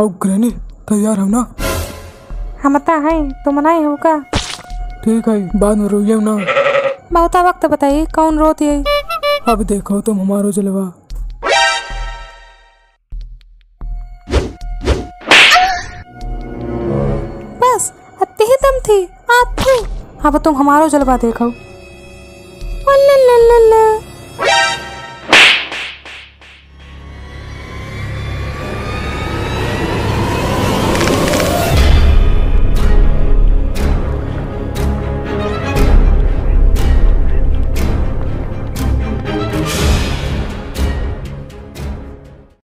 अब ग्रहणी तैयार हो ना? हम तो हैं तुम नहीं हो का? ठीक है बाद में रोइए ना। बहुत वक्त बताइए कौन रोती है? अब देखो तुम हमारो जलवा। बस अति ही दम थी आप थी। अब तुम हमारो जलवा देखो। ओ ला ला ला ला।